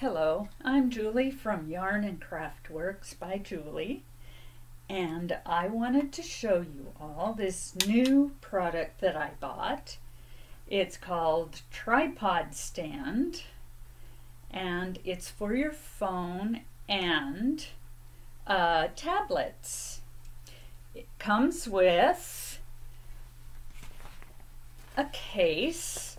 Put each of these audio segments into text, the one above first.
Hello, I'm Julie from Yarn and Craftworks by Julie and I wanted to show you all this new product that I bought. It's called Tripod Stand and it's for your phone and uh, tablets. It comes with a case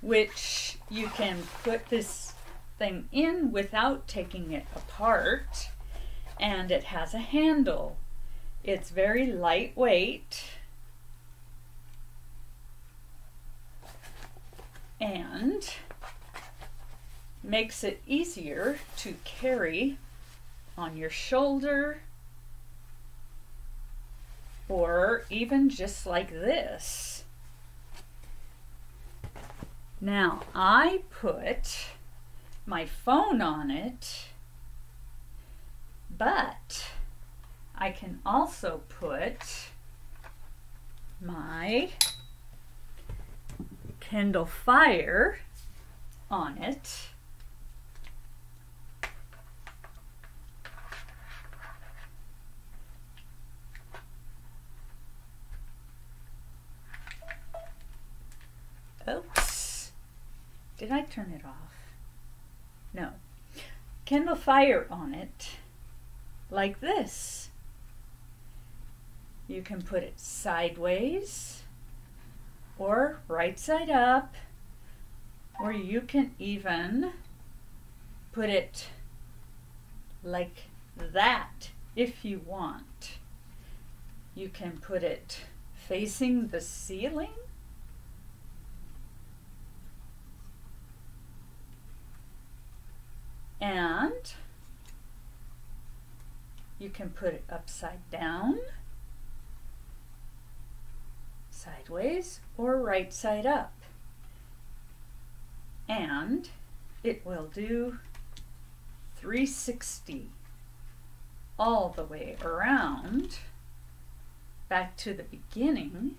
which you can put this thing in without taking it apart and it has a handle. It's very lightweight and makes it easier to carry on your shoulder or even just like this. Now I put my phone on it, but I can also put my Kindle Fire on it. Oops. Did I turn it off? No. Kindle Fire on it like this. You can put it sideways or right side up or you can even put it like that if you want. You can put it facing the ceiling and you can put it upside down, sideways, or right side up. And it will do 360 all the way around back to the beginning.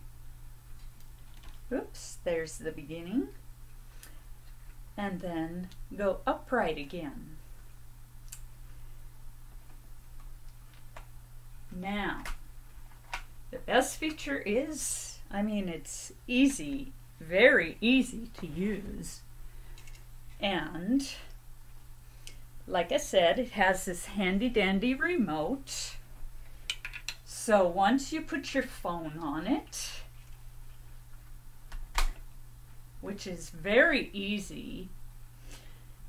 Oops, there's the beginning and then go upright again. Now, the best feature is, I mean, it's easy, very easy to use. And, like I said, it has this handy dandy remote. So once you put your phone on it, which is very easy,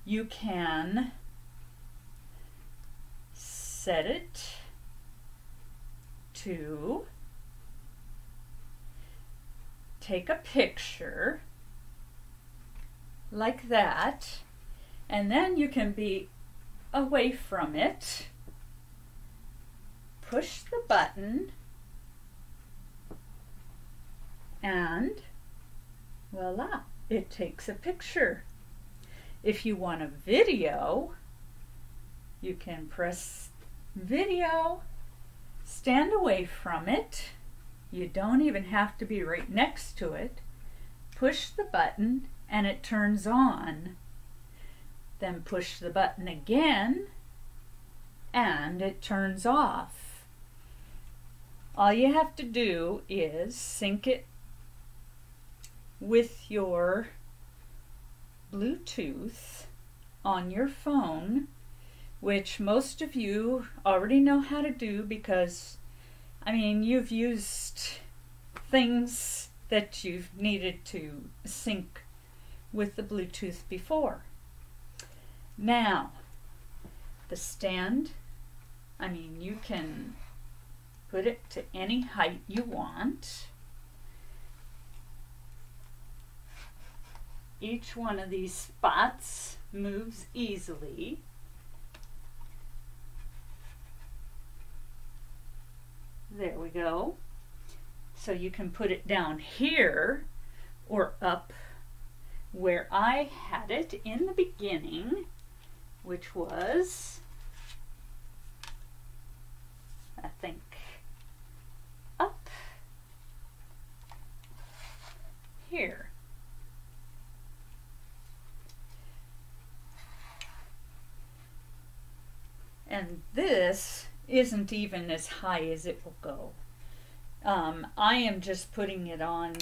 you can set it to take a picture like that and then you can be away from it. Push the button and voila, it takes a picture. If you want a video, you can press video, stand away from it. You don't even have to be right next to it. Push the button and it turns on. Then push the button again and it turns off. All you have to do is sync it with your Bluetooth on your phone, which most of you already know how to do because, I mean, you've used things that you've needed to sync with the Bluetooth before. Now, the stand, I mean, you can put it to any height you want. Each one of these spots moves easily. There we go. So you can put it down here or up where I had it in the beginning, which was, I think, up here. And this isn't even as high as it will go. Um, I am just putting it on,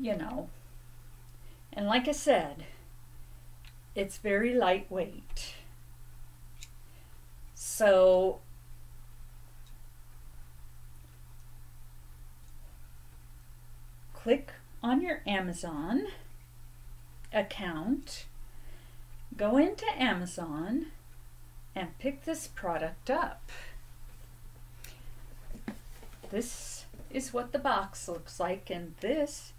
you know, and like I said, it's very lightweight. So click on your Amazon account, go into Amazon, and pick this product up. This is what the box looks like, and this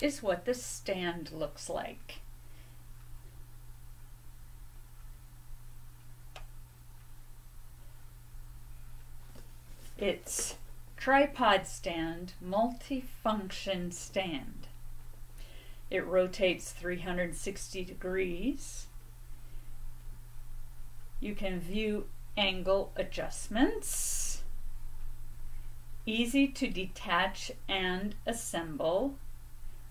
is what the stand looks like. It's tripod stand, multi-function stand. It rotates 360 degrees. You can view angle adjustments. Easy to detach and assemble.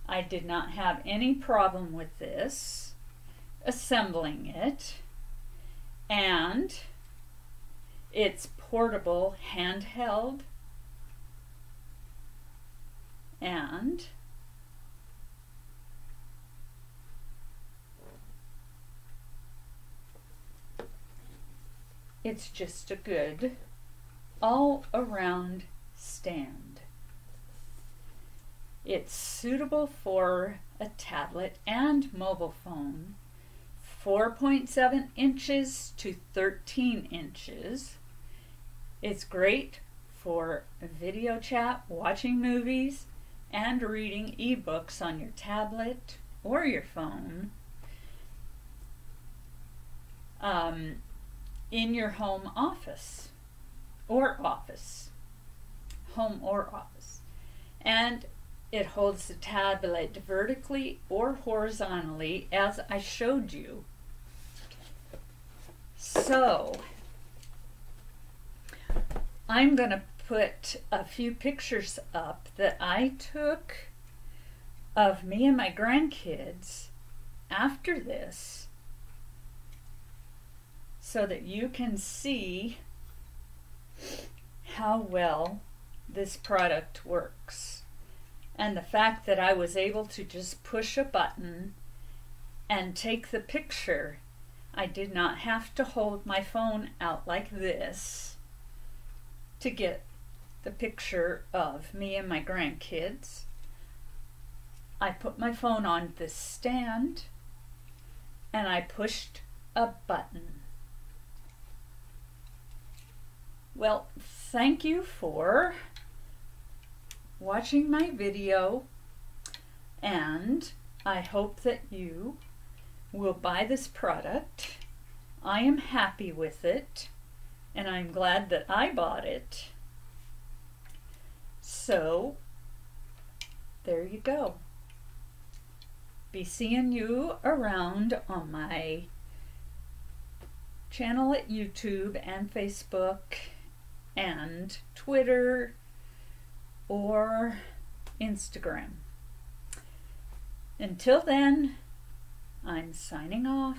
I did not have any problem with this assembling it. And it's portable handheld and it's just a good all around stand. It's suitable for a tablet and mobile phone, 4.7 inches to 13 inches. It's great for video chat, watching movies, and reading ebooks on your tablet or your phone. Um, in your home office or office, home or office. And it holds the tablet vertically or horizontally as I showed you. So, I'm going to put a few pictures up that I took of me and my grandkids after this so that you can see how well this product works. And the fact that I was able to just push a button and take the picture. I did not have to hold my phone out like this to get the picture of me and my grandkids. I put my phone on this stand and I pushed a button. Well, thank you for watching my video and I hope that you will buy this product. I am happy with it and I'm glad that I bought it. So, there you go. Be seeing you around on my channel at YouTube and Facebook and Twitter or Instagram. Until then, I'm signing off.